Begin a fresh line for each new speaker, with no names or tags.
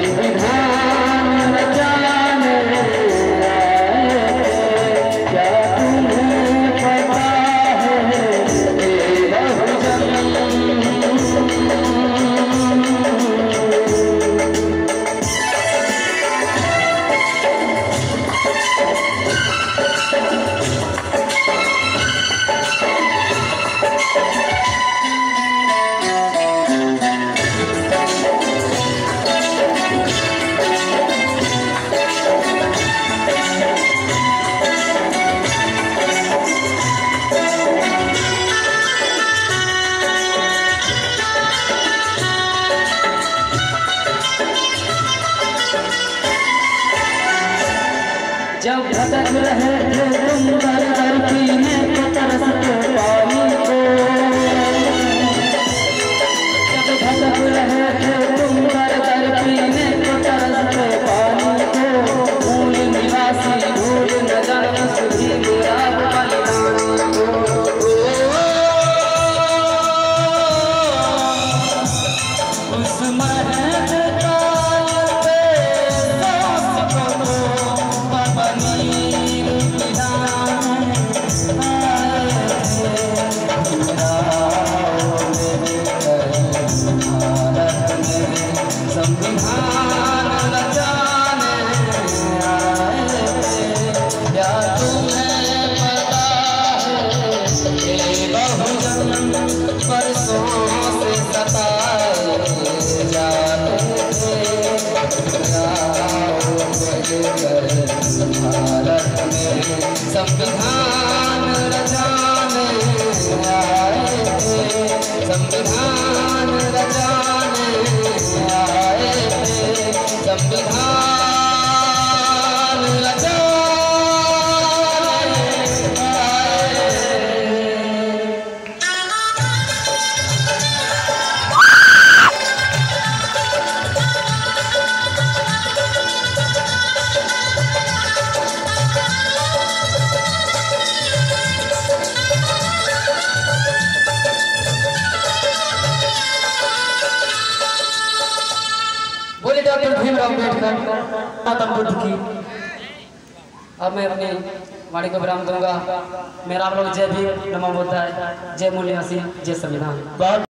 संविधान जब भटक रहे थे तुम दर दर पीने को तो तरसते पानी को। जब भटक रहे थे तुम दर दर पीने को तो तरसते पानी को। भूल निवासी भूल न जाने सुधी मेरा बलिदानी को। उस महक का संविधान रचाने आए थे। संविधान संविधान बोले डॉक्टर भीमराव अंबेडकर गौतम बुद्ध की। अब मैं अपनी वाणी को विराम दूँगा। मेरा आप लोग जय भीम, नमो बुद्धाय, जय मूल्य जय संविधान।